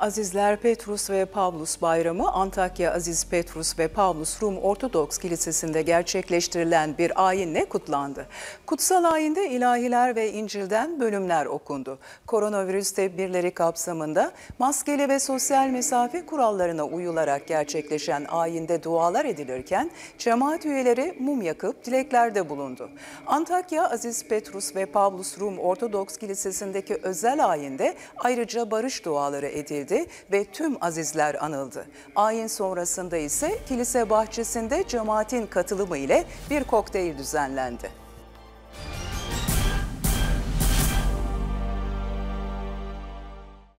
Azizler Petrus ve Pavlus Bayramı Antakya Aziz Petrus ve Pavlus Rum Ortodoks Kilisesi'nde gerçekleştirilen bir ayinle kutlandı. Kutsal ayinde ilahiler ve İncil'den bölümler okundu. Koronavirüs tedbirleri kapsamında maskeli ve sosyal mesafe kurallarına uyularak gerçekleşen ayinde dualar edilirken cemaat üyeleri mum yakıp dileklerde bulundu. Antakya Aziz Petrus ve Pavlus Rum Ortodoks Kilisesi'ndeki özel ayinde ayrıca barış duaları edildi ve tüm azizler anıldı. Ayin sonrasında ise kilise bahçesinde cemaatin katılımı ile bir kokteyl düzenlendi.